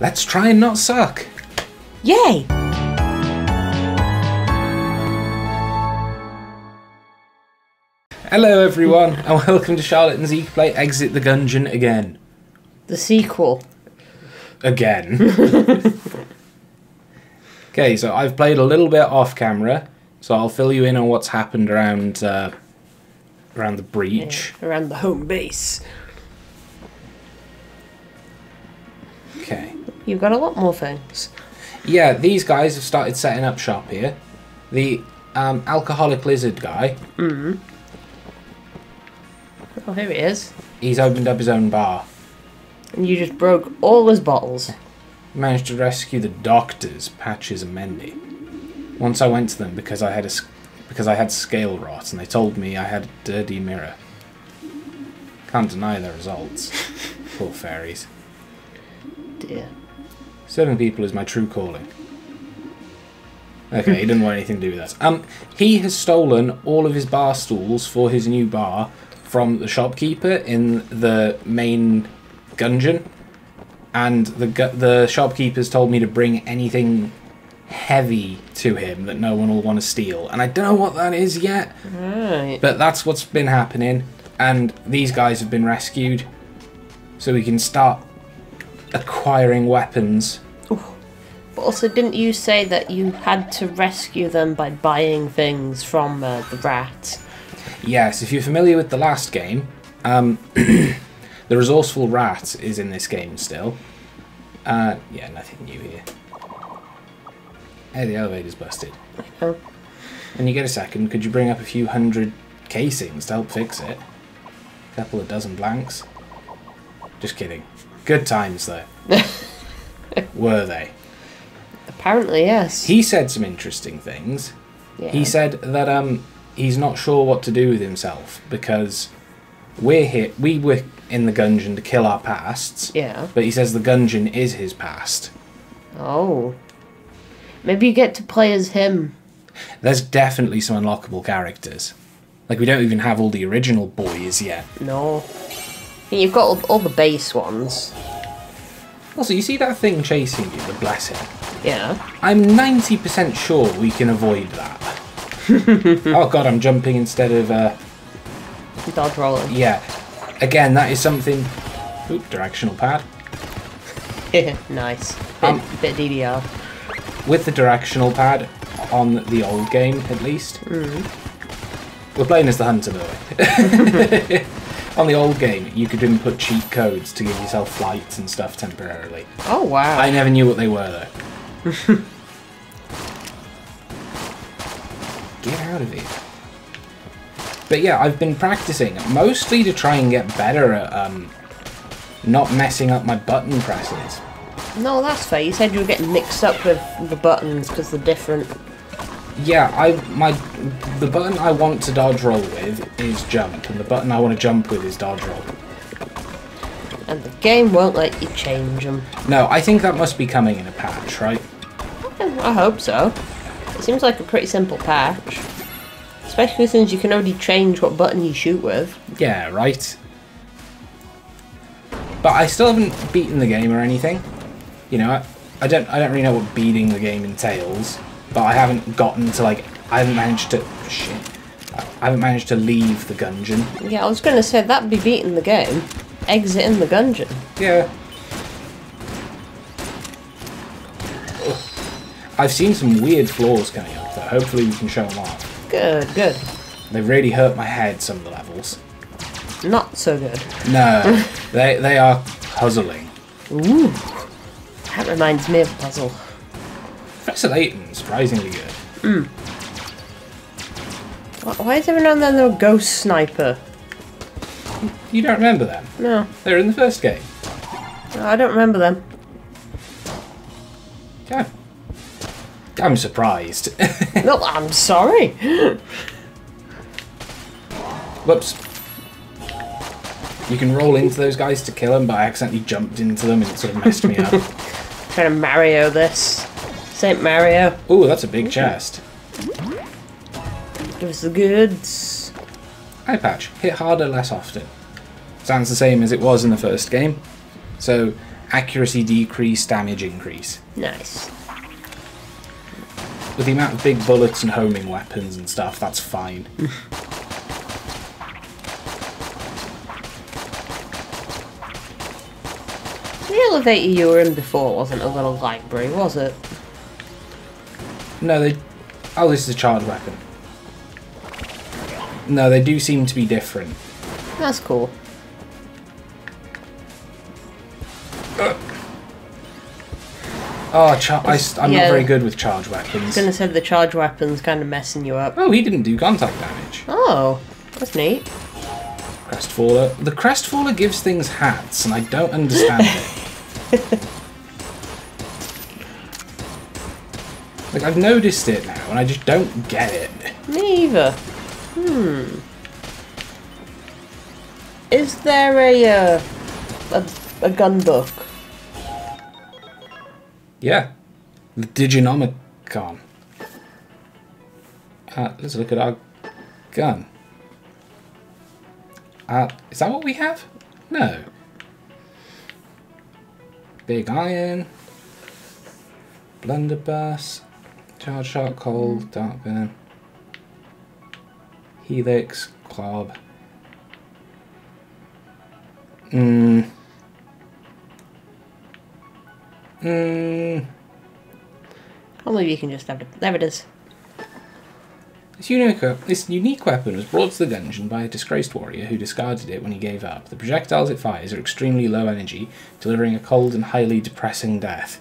let's try and not suck. Yay! Hello, everyone, and welcome to Charlotte and Zeke play Exit the Gungeon again. The sequel. Again. okay, so I've played a little bit off camera, so I'll fill you in on what's happened around uh, around the breach. Around the home base. You've got a lot more things. Yeah, these guys have started setting up shop here. The um, alcoholic lizard guy, Oh, here he is. he's opened up his own bar. And you just broke all his bottles. managed to rescue the doctors, Patches and Mendy. Once I went to them because I had a s- because I had scale rot, and they told me I had a dirty mirror. Can't deny the results. Poor fairies. Dear. Serving people is my true calling. Okay, he didn't want anything to do with us. Um, he has stolen all of his bar stools for his new bar from the shopkeeper in the main dungeon, and the gu- the shopkeeper's told me to bring anything heavy to him that no one will want to steal, and I don't know what that is yet. Right. But that's what's been happening, and these guys have been rescued, so we can start acquiring weapons. Also, didn't you say that you had to rescue them by buying things from uh, the rat? Yes, if you're familiar with the last game, um, the resourceful rat is in this game still. Uh, yeah, nothing new here. Hey, the elevator's busted. Oh. When you get a second, could you bring up a few hundred casings to help fix it? A couple of dozen blanks? Just kidding. Good times, though. Were they? Apparently, yes. He said some interesting things. yeah. He said that um he's not sure what to do with himself because we're here we were in the gungeon to kill our pasts. Yeah. But he says the gungeon is his past. Oh. Maybe you get to play as him. There's definitely some unlockable characters. Like we don't even have all the original boys yet. No. You've got all, all the base ones. Also, you see that thing chasing you, the blessing? Yeah. I'm 90% sure we can avoid that. oh god, I'm jumping instead of uh Dodge rolling. yeah. Again, that is something Oop, directional pad. nice. Bit, Um, bit DDR. with the directional pad on the old game at least. We're playing as the hunter though. on the old game, you could input cheat codes to give yourself flights and stuff temporarily. Oh, wow. I never knew what they were though. Get out of here. But yeah, I've been practicing mostly to try and get better at um, not messing up my button presses. No, that's fair. You said you were getting mixed up with the buttons because they're different. Yeah, I my the button I want to dodge roll with is jump, and the button I want to jump with is dodge roll. And the game won't let you change them. No, I think that must be coming in a patch, right? I hope so. It seems like a pretty simple patch. Especially since you can already change what button you shoot with. Yeah, right. But I still haven't beaten the game or anything. You know, I, I don't I don't really know what beating the game entails, but I haven't gotten to like I haven't managed to shit. I haven't managed to leave the dungeon. Yeah, I was going to say that'd be beating the game. Exiting the dungeon. Yeah. I've seen some weird floors coming up, though. Hopefully, we can show them off. Good, good. They really hurt my head, some of the levels. Not so good. No, they, they are puzzling. Ooh. That reminds me of a puzzle. Professor Layton, surprisingly good. Hmm. Wh- Why is everyone now and then there a ghost sniper? You don't remember them? No, They're in the first game. no, I don't remember them. Yeah. I'm surprised. no, I'm sorry. Whoops. You can roll into those guys to kill them, but I accidentally jumped into them and it sort of messed me up. Trying to Mario this. Saint Mario, Ooh, that's a big chest. give us the goods. Eye patch. Hit harder less often. Sounds the same as it was in the first game. So, accuracy decrease, damage increase. Nice. With the amount of big bullets and homing weapons and stuff, that's fine. The elevator you were in before wasn't a little library, was it? No, they. Oh, this is a charged weapon. No, they do seem to be different. That's cool. Oh, char- I, am Yeah. not very good with charge weapons. I was gonna say the charge weapon's kind of messing you up. Oh, he didn't do contact damage. Oh, that's neat. Crestfaller. The Crestfaller gives things hats, and I don't understand it. like, I've noticed it now, and I just don't get it. Me either. Hmm. Is there a uh, a, a gun book? Yeah. The Diginomicon. Uh, let's look at our gun. Uh, is that what we have? No. Big iron. Blunderbuss. Charge shot, cold, dark burn. Helix, club. Mmm. Mmm. Maybe you can just have it. There it is. This unique, uh, this unique weapon was brought to the dungeon by a disgraced warrior who discarded it when he gave up. The projectiles it fires are extremely low energy, delivering a cold and highly depressing death.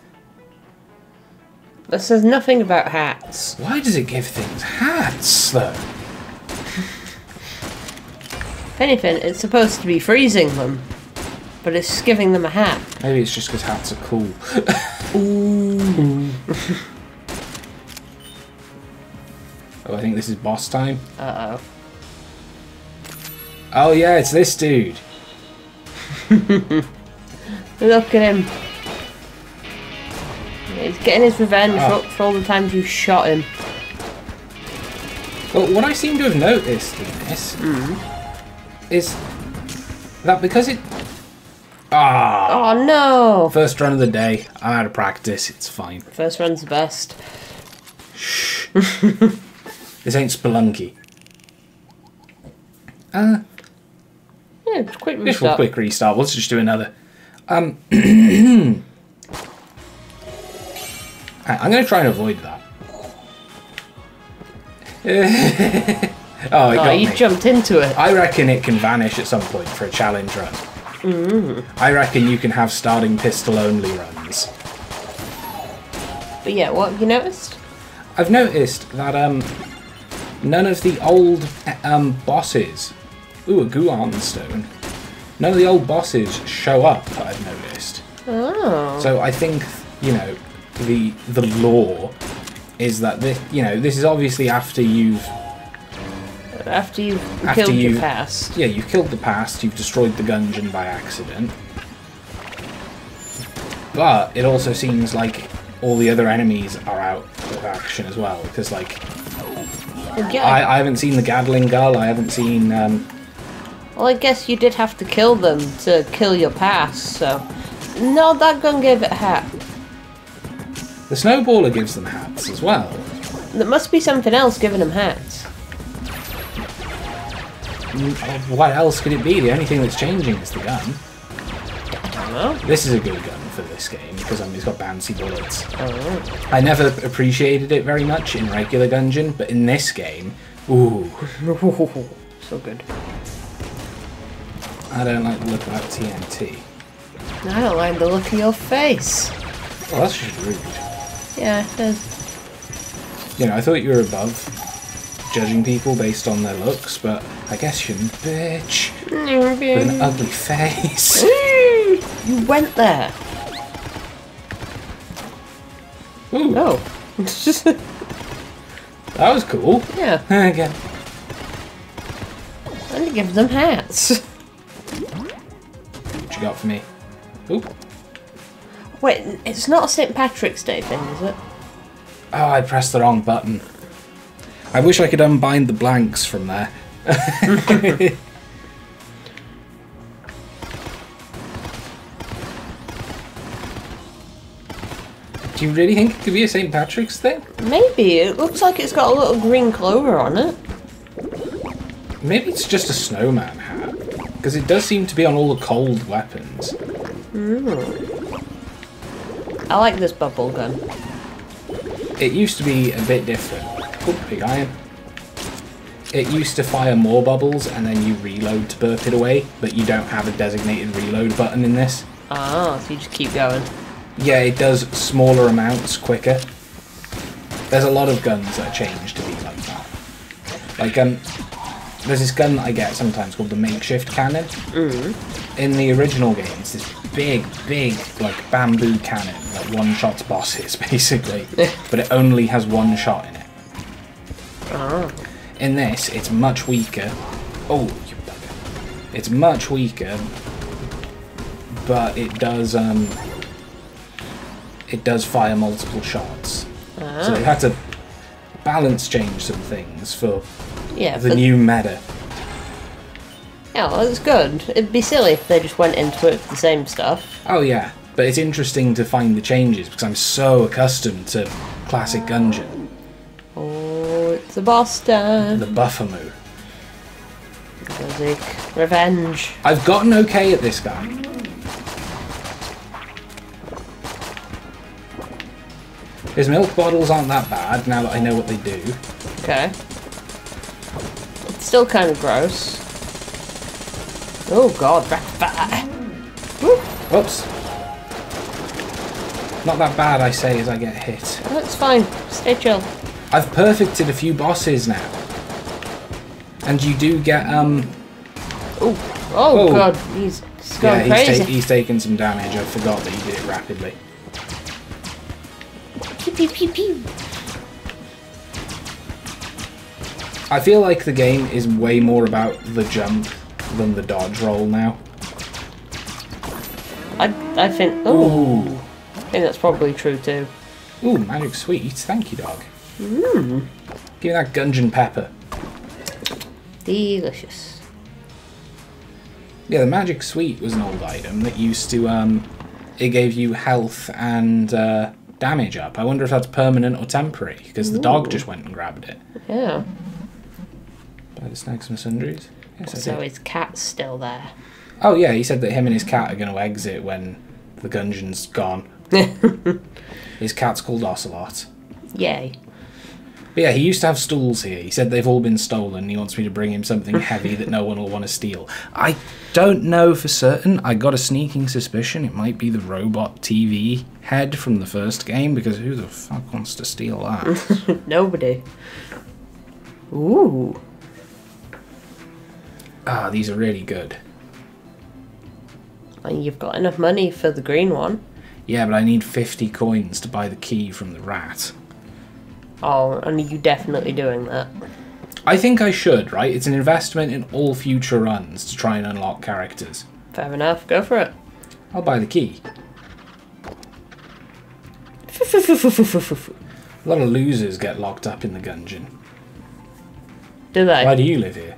This says nothing about hats. Why does it give things hats, though? If anything, it's supposed to be freezing them, but it's giving them a hat. Maybe it's just because hats are cool. Ooh. Oh, I think this is boss time. Uh oh. Oh yeah, it's this dude. Look at him. He's getting his revenge Oh. for, for all the times you shot him. Well, what I seem to have noticed in this is that because it. Ah! Oh no! First run of the day. I'm out of practice. It's fine. First run's the best. This ain't Spelunky. Uh, Yeah, it's quick This will restart. quick restart. Let's just do another. Um, I'm going to try and avoid that. oh, Oh, got you me. jumped into it. I reckon it can vanish at some point for a challenge run. I reckon you can have starting pistol only runs. But yeah, what have you noticed? I've noticed that um, none of the old um, bosses. Ooh, a Guon stone. None of the old bosses show up. I've noticed. Oh. So I think you know the the law is that this you know this is obviously after you've After you've After killed you- your past. yeah you've killed the past you've destroyed the gungeon by accident but it also seems like all the other enemies are out of action as well because like Well, yeah. I, I haven't seen the Gatling Gull I haven't seen um, well, I guess you did have to kill them to kill your pass. so. No, that gun gave it a hat. the Snowballer gives them hats as well There must be something else giving them hats. Mm, what else could it be the only thing that's changing is the gun This is a good gun for this game because um, it's got bouncy bullets Oh. I never appreciated it very much in regular dungeon, but in this game, ooh, so good. I don't like the look of that TNT. I don't like the look of your face. Well, that's just rude. Yeah, it does. You know, I thought you were above judging people based on their looks, but I guess you're a bitch with an ugly face. You went there. Ooh, Oh. that was cool. yeah, Again. and give them hats. What you got for me? Oop. Wait, it's not a St. Patrick's Day thing, is it? Oh, I pressed the wrong button. I wish I could unbind the blanks from there. Do you really think it could be a St. Patrick's thing? Maybe. It looks like it's got a little green clover on it. Maybe it's just a snowman hat. Because it does seem to be on all the cold weapons. I like this bubble gun. It used to be a bit different. Oh, big iron. It used to fire more bubbles and then you reload to burp it away, but you don't have a designated reload button in this. Ah, so you just keep going. Yeah, it does smaller amounts quicker. There's a lot of guns that are changed to be like that. Like, um, there's this gun that I get sometimes called the makeshift cannon. In the original game, it's this big, big, like, bamboo cannon that one-shots bosses, basically. but it only has one shot in it. Ah. In this, it's much weaker. Oh, you bugger. It's much weaker, but it does, um, it does fire multiple shots. So they had to balance change some things for Yeah, the new meta. yeah, well, it's good. It'd be silly if they just went into it with the same stuff. Oh yeah, but it's interesting to find the changes because I'm so accustomed to classic Gungeon. Oh, it's the boss time. The Buffamoo. Music. Revenge. I've gotten okay at this guy. His milk bottles aren't that bad now that I know what they do. Okay. It's still kind of gross. Oh god, back fat. Whoops. Not that bad, I say, as I get hit. It's fine. Stay chill. I've perfected a few bosses now. And you do get, um... Oh, oh, Oh. god, he's, he's going yeah, he's, crazy. ta- he's taken some damage. I forgot that he did it rapidly. Pew, pew, pew, pew. I feel like the game is way more about the jump than the dodge roll now. I, I think. Oh, Ooh. I think that's probably true too. Ooh, magic sweet. Thank you, dog. Mmm. Give me that Gungeon pepper. Delicious. Yeah, the magic sweet was an old item that used to, um, it gave you health and uh, damage up. I wonder if that's permanent or temporary, because the dog just went and grabbed it. Yeah. By the snacks and sundries? Yes, So his cat's still there. Oh, yeah, he said that him and his cat are going to exit when the Gungeon's gone. his cat's called Ocelot. Yay. But yeah, he used to have stools here. He said they've all been stolen. He wants me to bring him something heavy that no one will want to steal. I don't know for certain. I got a sneaking suspicion it might be the robot TV head from the first game because who the fuck wants to steal that? Nobody. Ooh. ah, these are really good. And you've got enough money for the green one. Yeah, but I need 50 coins to buy the key from the rat. Oh, and are you definitely doing that? I think I should, right? It's an investment in all future runs to try and unlock characters. Fair enough, go for it. I'll buy the key. A lot of losers get locked up in the dungeon. Do they? Why do you live here?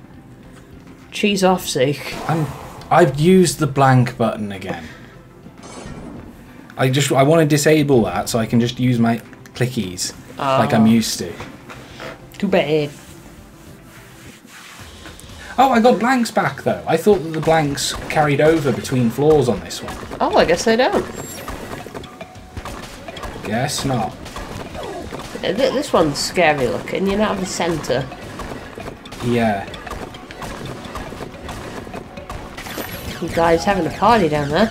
Cheese off, Zeke. I'm. I've used the blank button again. I just I want to disable that so I can just use my clickies like I'm used to. Too bad. Oh, I got blanks back though. I thought that the blanks carried over between floors on this one. Oh, I guess they don't. Guess not. Uh, This one's scary looking. You're not at the centre. Yeah. You guys having a party down there?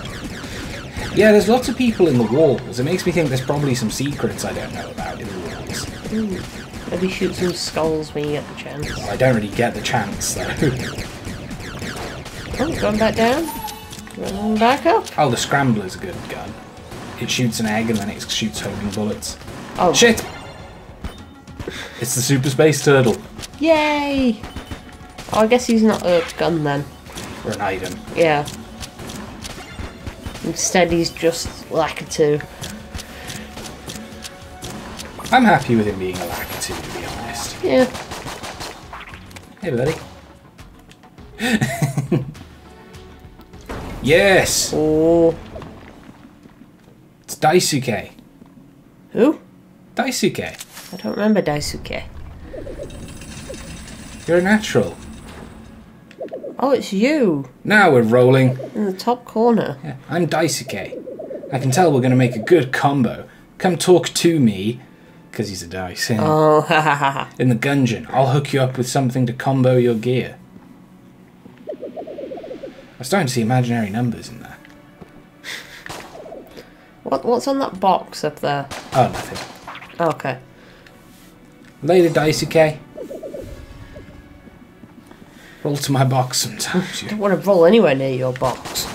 Yeah, there's lots of people in the walls. It makes me think there's probably some secrets I don't know about in the walls. Maybe shoot some skulls when you get the chance. I don't really get the chance though. Oh, going back down. Going back up. oh, the scrambler's a good gun. It shoots an egg and then it shoots homing bullets. Oh, Shit! It's the super space turtle. Yay! Oh, I guess he's not a gun then. Or an item. Yeah. Instead, he's just Lakitu. I'm happy with him being a Lakitu, to be honest. Yeah. Hey, buddy. yes! Oh, It's Daisuke. Who? Daisuke. I don't remember Daisuke. You're a natural. Oh, it's you Now we're rolling. in the top corner. Yeah, I'm Daisuke. I can tell we're going to make a good combo. Come talk to me, because he's a dice, yeah. Oh, ha ha ha ha. in the gungeon. I'll hook you up with something to combo your gear. I'm starting to see imaginary numbers in there. What, what's on that box up there? Oh, nothing. Okay. Later, okay? Roll to my box sometimes. You. Don't want to roll anywhere near your box.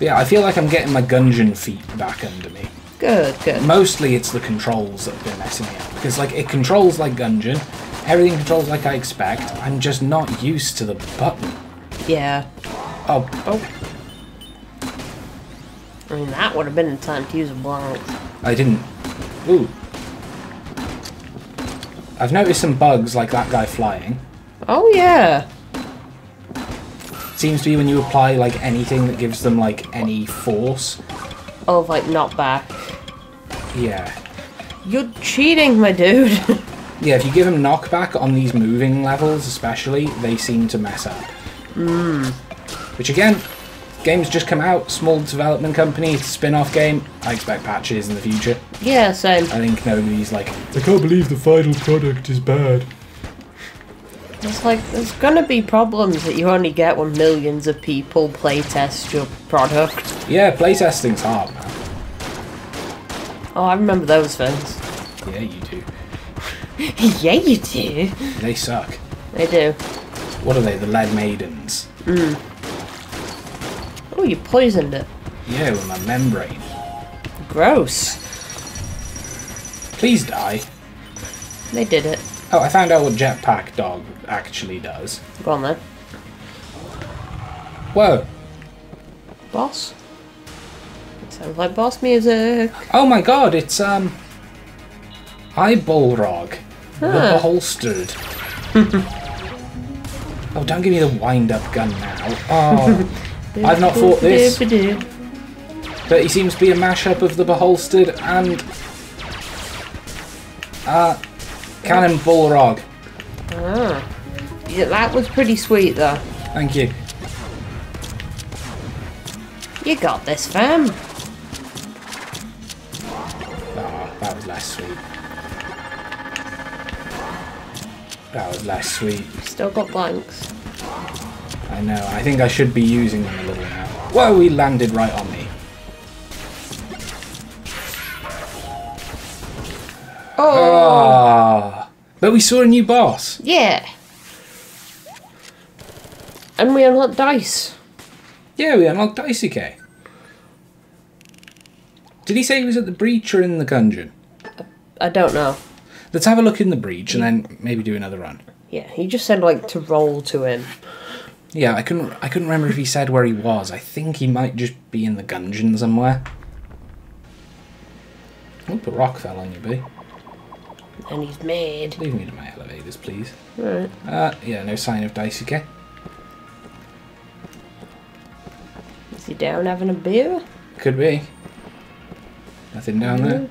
Yeah, I feel like I'm getting my gungeon feet back under me. Good, good. Mostly it's the controls that have been messing me up. Because, like, it controls like Gungeon. Everything controls like I expect. I'm just not used to the button. Yeah. Oh, Oh. I mean, that would have been the time to use a blank. I didn't. Ooh. I've noticed some bugs like that guy flying. Oh, yeah. Seems to be when you apply like anything that gives them like any force. Oh, like, not back. Yeah. You're cheating, my dude. Yeah, if you give them knockback on these moving levels, especially, they seem to mess up. Hmm. Which again, game's just come out, small development company, it's a spin-off game. I expect patches in the future. yeah, same. I think nobody's like, I can't believe the final product is bad. It's like, there's gonna be problems that you only get when millions of people playtest your product. Yeah, playtesting's hard, man. Oh, I remember those things. Yeah, you do. yeah, you do. They suck. They do. What are they, the Lead Maidens? Hmm. Oh, you poisoned it. Yeah, with my membrane. Gross. Please die. They did it. Oh, I found out what Jetpack Dog actually does. Go on then. Whoa. Boss? It Sounds like boss music. Oh my god, it's, um... Eyebalrog. The Huh. beholstered. oh, don't give me the wind-up gun now. Oh. I've not fought this. But he seems to be a mashup of the beholstered and... Uh... Cannon Bullrog. Ah. Yeah, that was pretty sweet though. Thank you. You got this, fam. Oh, that was less sweet. That was less sweet. Still got blanks. I know. I think I should be using them a little now. Whoa, he landed right on me. Oh, Ah. But we saw a new boss. yeah. And we unlocked dice. Yeah, we unlocked Daisuke. Did he say he was at the breach or in the gungeon? I don't know. Let's have a look in the breach and then maybe do another run. Yeah, he just said like to roll to him. Yeah, I couldn't. I couldn't remember if he said where he was. I think he might just be in the gungeon somewhere. Oh, the rock fell on you, B. And he's mad. Leave me to my elevators, please. Right. Uh, yeah, no sign of Daisuke. Is he down having a beer? Could be. Nothing down there.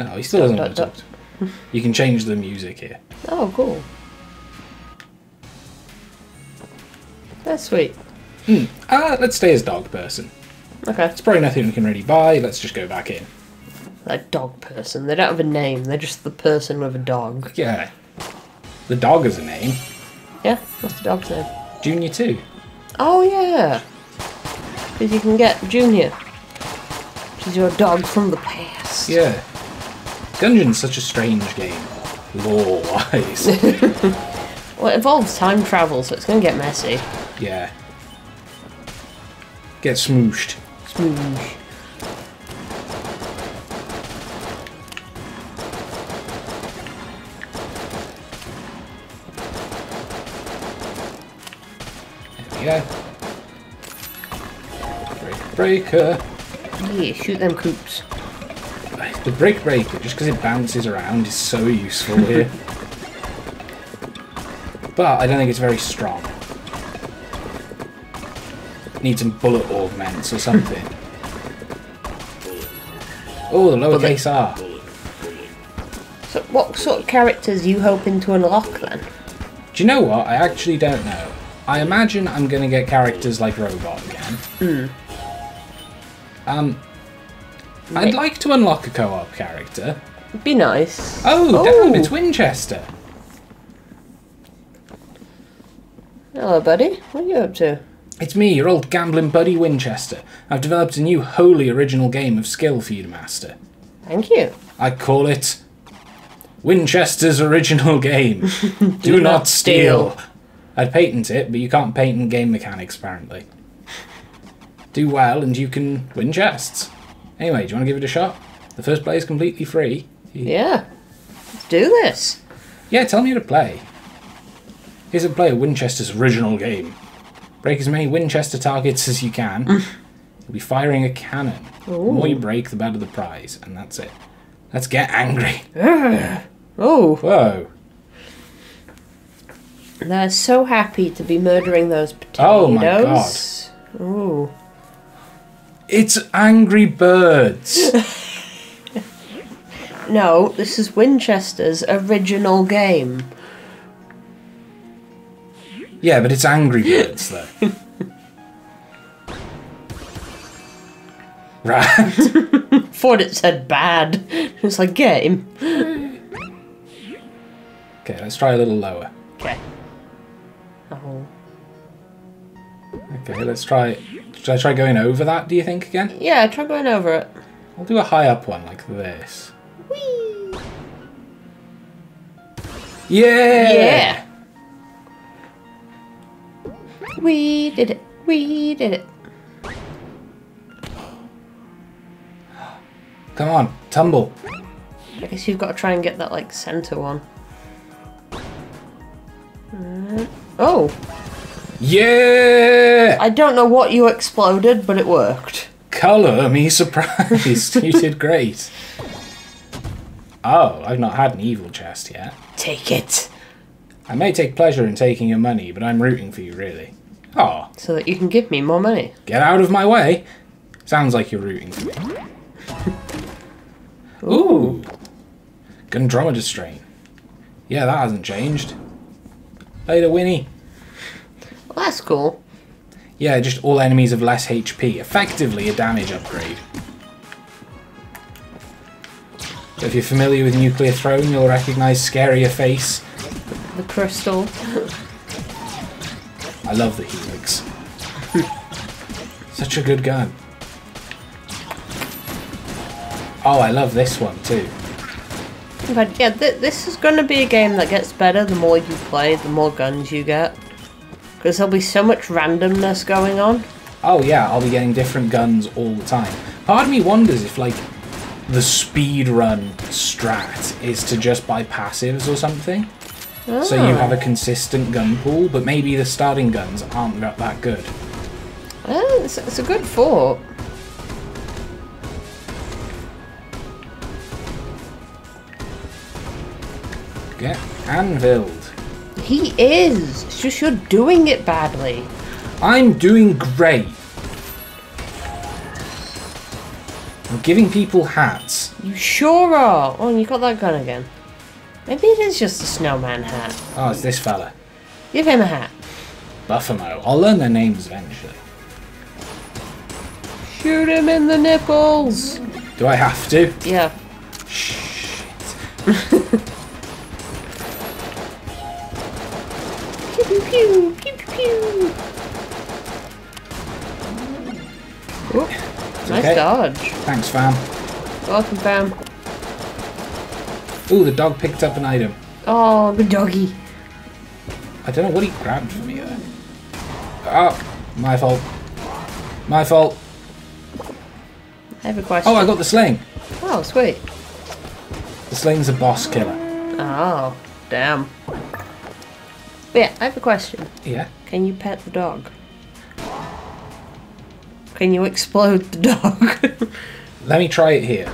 No, he still doesn't want to talk. to- You can change the music here. Oh, cool. That's sweet. Ah, let's stay as dog person. Okay. It's probably nothing we can really buy. Let's just go back in. That dog person. They don't have a name. They're just the person with a dog. Yeah. The dog has a name. Yeah. What's the dog's name? Junior II. Oh yeah. Because you can get Junior. Which is your dog from the past. Yeah. Gungeon's such a strange game. Lore-wise. Well, it involves time travel, so it's gonna get messy. yeah. Get smooshed. Smoosh. Go. Brick breaker. Yeah, shoot them coops. The brick breaker, just because it bounces around, is so useful here. but I don't think it's very strong. need some bullet augments or something. Oh, the lowercase r. So, what sort of characters are you hoping to unlock then? Do you know what? I actually don't know. I imagine I'm going to get characters like Robot again. Um, I'd like to unlock a co-op character. Be nice. Oh, damn! It's Winchester. Hello, buddy. What are you up to? It's me, your old gambling buddy Winchester. I've developed a new wholly original game of skill for you to master. Thank you. I call it Winchester's original game. Do, not not steal. steal. I'd patent it, but you can't patent game mechanics apparently. Do well and you can win chests. Anyway, do you want to give it a shot? The first play is completely free. Yeah. Let's do this. Yeah, tell me to play. Here's a play of Winchester's original game. Break as many Winchester targets as you can. Mm. You'll be firing a cannon. The more you break, the better the prize, and that's it. Let's get angry. Oh, Whoa. They're so happy to be murdering those potatoes. Oh my God. Ooh. It's Angry Birds. No, this is Winchester's original game. yeah, but it's Angry Birds, though. right. Thought it said bad. It's like game. Okay, let's try a little lower. Okay. Oh. Okay, let's try. Should I try going over that, do you think, again? Yeah, try going over it. I'll do a high up one like this. Whee! Yeah! Yeah. We did it. We did it. Come on, tumble. I guess you've got to try and get that like center one. Oh, Yeah! I don't know what you exploded, but it worked. Colour me surprised. you did great. Oh, I've not had an evil chest yet. Take it. I may take pleasure in taking your money, but I'm rooting for you, really. Oh, So that you can give me more money. get out of my way. Sounds like you're rooting for me. Ooh. Gundromeda strain. Yeah, that hasn't changed. Later, Winnie. Well, that's cool. Yeah, just all enemies have less HP. Effectively a damage upgrade. So if you're familiar with Nuclear Throne, you'll recognise Scarier Face. The crystal. I love the Helix. Such a good gun. Oh, I love this one too. But yeah, th- this is going to be a game that gets better the more you play, the more guns you get. Because there'll be so much randomness going on. Oh yeah, I'll be getting different guns all the time. Part of me wonders if like the speed run strat is to just buy passives or something. So you have a oh. consistent gun pool, but maybe the starting guns aren't that that good. Well, it's, it's a good thought. Get anviled. He is. It's just you're doing it badly. I'm doing great. I'm giving people hats. You sure are. Oh, and you got that gun again. Maybe it is just a snowman hat. Oh, it's this fella. Give him a hat. Buffamo. I'll learn their names eventually. Shoot him in the nipples. Do I have to? Yeah. Pew pew pew pew pew. Ooh, nice okay. dodge. Thanks, fam. Welcome, fam. Ooh, the dog picked up an item. Oh, good doggy. I don't know what he grabbed from me there. Oh, ah, my fault. My fault. I have a question. Oh, I got the sling. Oh, sweet. The sling's a boss killer. Oh, damn. Yeah, I have a question. Yeah. Can you pet the dog? Can you explode the dog? Let me try it here.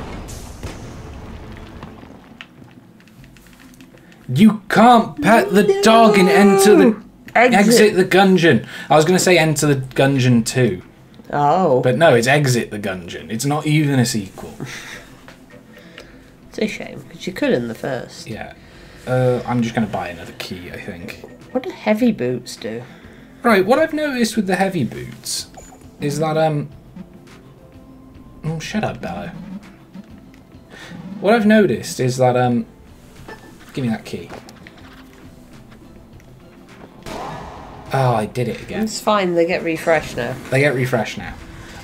You can't pet the dog and enter the Exit. Exit the Gungeon. I was going to say enter the Gungeon 2, Oh, but no, it's exit the Gungeon. It's not even a sequel. it's a shame because you could in the first. Yeah. Uh, I'm just going to buy another key, I think. What do heavy boots do? Right, what I've noticed with the heavy boots is that, um. Oh, shut up, Bello. What I've noticed is that, um. Give me that key. Oh, I did it again. It's fine. They get refreshed now. They get refreshed now.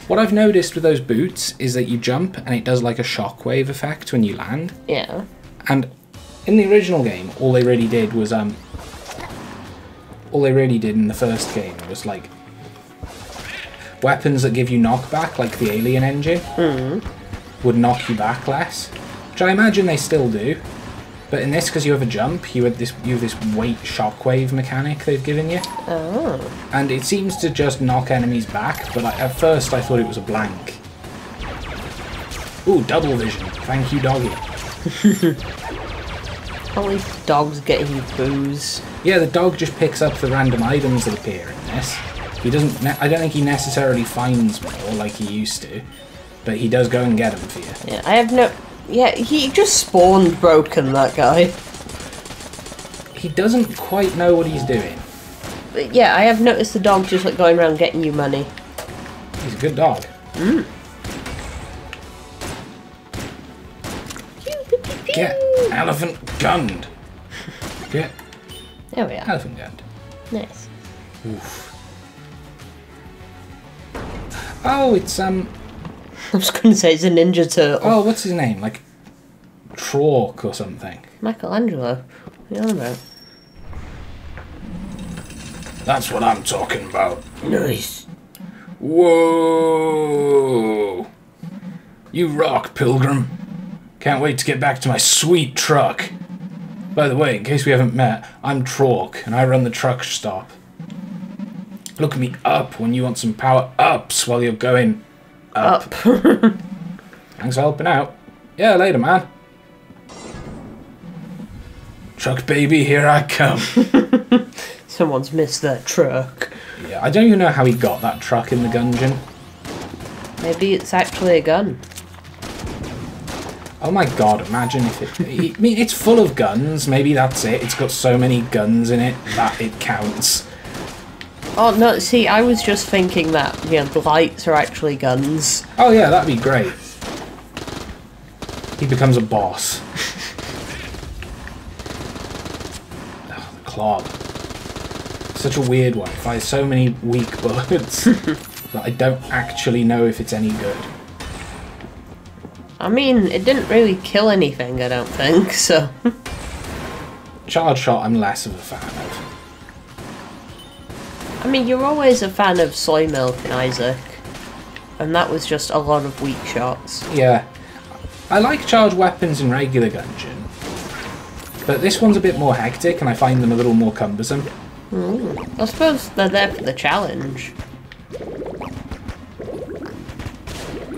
What I've noticed with those boots is that you jump and it does like a shockwave effect when you land. Yeah. And in the original game, all they really did was um. All they really did in the first game was like weapons that give you knockback, like the alien engine, hmm. would knock you back less, which I imagine they still do. But in this, because you have a jump, you have this you have this weight shockwave mechanic they've given you, Oh. and it seems to just knock enemies back. But I, at first, I thought it was a blank. Ooh, double vision. Thank you, doggy. Least dogs getting booze. Yeah, the dog just picks up the random items that appear in this. He doesn't. Ne- I don't think he necessarily finds more like he used to, but he does go and get them for you. Yeah, I have no. Yeah, he just spawned broken. That guy. He doesn't quite know what he's doing. But yeah, I have noticed the dog just like going around getting you money. He's a good dog. Mm. Get elephant gunned. Get There we are. elephant gunned. Nice. Oof. Oh, it's um. I was going to say it's a Ninja Turtle. Oh, what's his name? Like Trork or something. Michelangelo. What are you about? That's what I'm talking about. Nice. Whoa! You rock, Pilgrim. Can't wait to get back to my sweet truck. By the way, in case we haven't met, I'm Trork, and I run the truck stop. Look me up when you want some power ups while you're going up. Up. Thanks for helping out. Yeah, later, man. Truck baby, here I come. Someone's missed their truck. yeah, I don't even know how he got that truck in the Gungeon. Maybe it's actually a gun. Oh my god, imagine if it. I mean, it's full of guns. Maybe that's it. It's got so many guns in it that it counts. Oh no! See, I was just thinking that you know the lights are actually guns. Oh yeah, that'd be great. He becomes a boss. oh, the club. Such a weird one. It fires so many weak bullets that I don't actually know if it's any good. I mean, it didn't really kill anything. I don't think so. Charge shot, I'm less of a fan of. I mean, you're always a fan of soy milk and Isaac, and that was just a lot of weak shots. Yeah. I like charge weapons in regular Gungeon. But this one's a bit more hectic and I find them a little more cumbersome. Hmm, I suppose they're there for the challenge.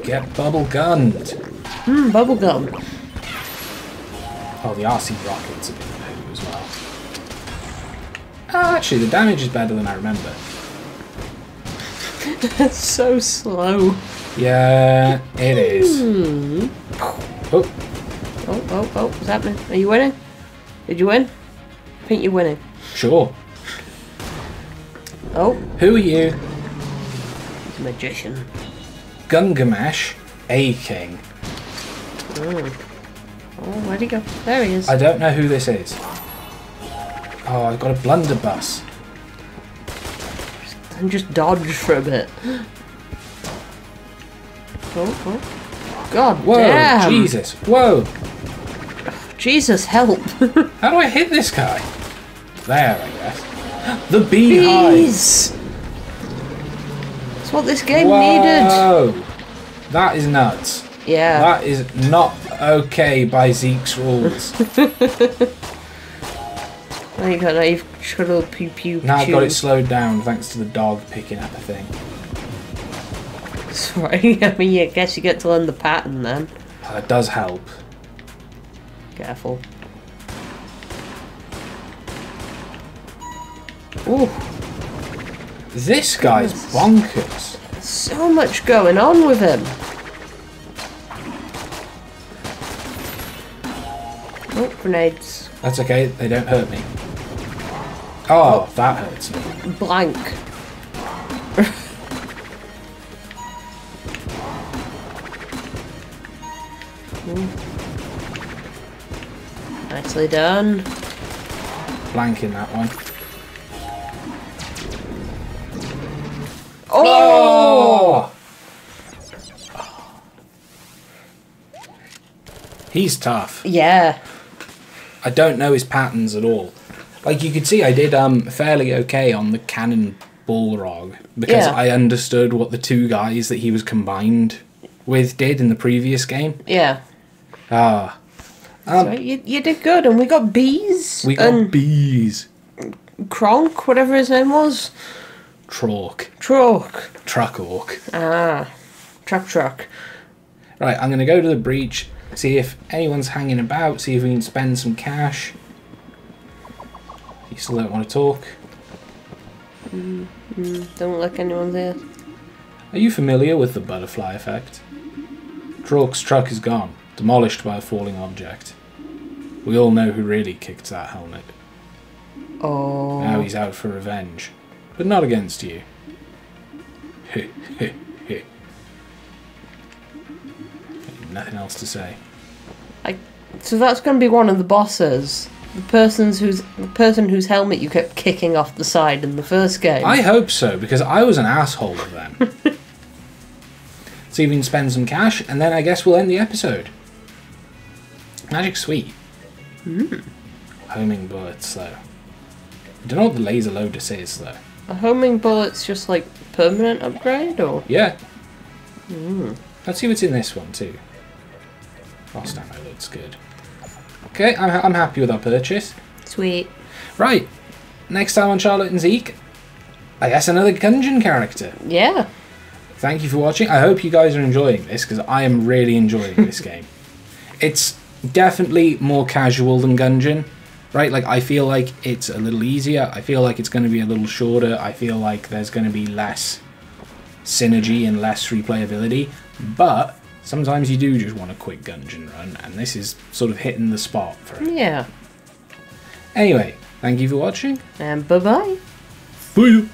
Get bubble gunned. Hmm, bubblegum. Oh, the RC rocket's a bit of a poo as well. Oh, actually, the damage is better than I remember. That's so slow. Yeah, it is. Oh, Oh, oh, oh, what's happening? Are you winning? Did you win? I think you're winning. sure. Oh, Who are you? he's a magician. Gungamash, A King. Oh, where'd he go? There he is. I don't know who this is. Oh, I've got a blunderbuss. And just dodge for a bit. Oh, oh. God Whoa, damn! Jesus. Whoa. Jesus, help! How do I hit this guy? There, I guess. The beehive. Bees! That's what this game needed. Whoa. That is nuts. Yeah. That is not okay by Zeke's rules. There you go, now you've just got a little pew pew now I've got it slowed down thanks to the dog picking up a thing. Sorry, I mean, I guess you get to learn the pattern then. That does help. Careful. Ooh, This guy's bonkers. so much going on with him. Oh, grenades. That's okay, they don't hurt me. Oh, oh. that hurts me. Blank. Nicely done. Blank in that one. Oh! He's tough. Yeah. I don't know his patterns at all. Like you could see, I did um fairly okay on the cannon bullrog because Yeah. I understood what the two guys that he was combined with did in the previous game. Yeah. Ah, so you, you did good, and we got bees. we got and bees. Kronk, whatever his name was. Trorc, Trok. truck orc. Ah. Truck truck. Right, I'm gonna go to the breach, see if anyone's hanging about, see if we can spend some cash. You still don't want to talk. Mm, mm, don't look anyone's there. Are you familiar with the butterfly effect? Trorc's truck is gone, demolished by a falling object. We all know who really kicked that helmet. Oh. Now he's out for revenge. But not against you. Nothing else to say. So that's going to be one of the bosses. The person's whose the person whose helmet you kept kicking off the side in the first game. I hope so, because I was an asshole of them. so you can spend some cash, and then I guess we'll end the episode. Magic Sweet. Hmm. Homing bullets, though. I don't know what the laser lotus is, though. A homing bullet's just like permanent upgrade, or Yeah. Hmm. Let's see what's in this one, too. Frost ammo looks good. Okay, I'm, ha- I'm happy with our purchase. sweet. Right. Next time on Charlotte and Zeke, I guess another Gungeon character. Yeah. Thank you for watching. I hope you guys are enjoying this because I am really enjoying this game. It's definitely more casual than Gungeon, right? Like I feel like it's a little easier. I feel like it's going to be a little shorter. I feel like there's going to be less synergy and less replayability. But sometimes you do just want a quick Gungeon run, and this is sort of hitting the spot for it. Yeah. Anyway, thank you for watching. And bye bye. See you.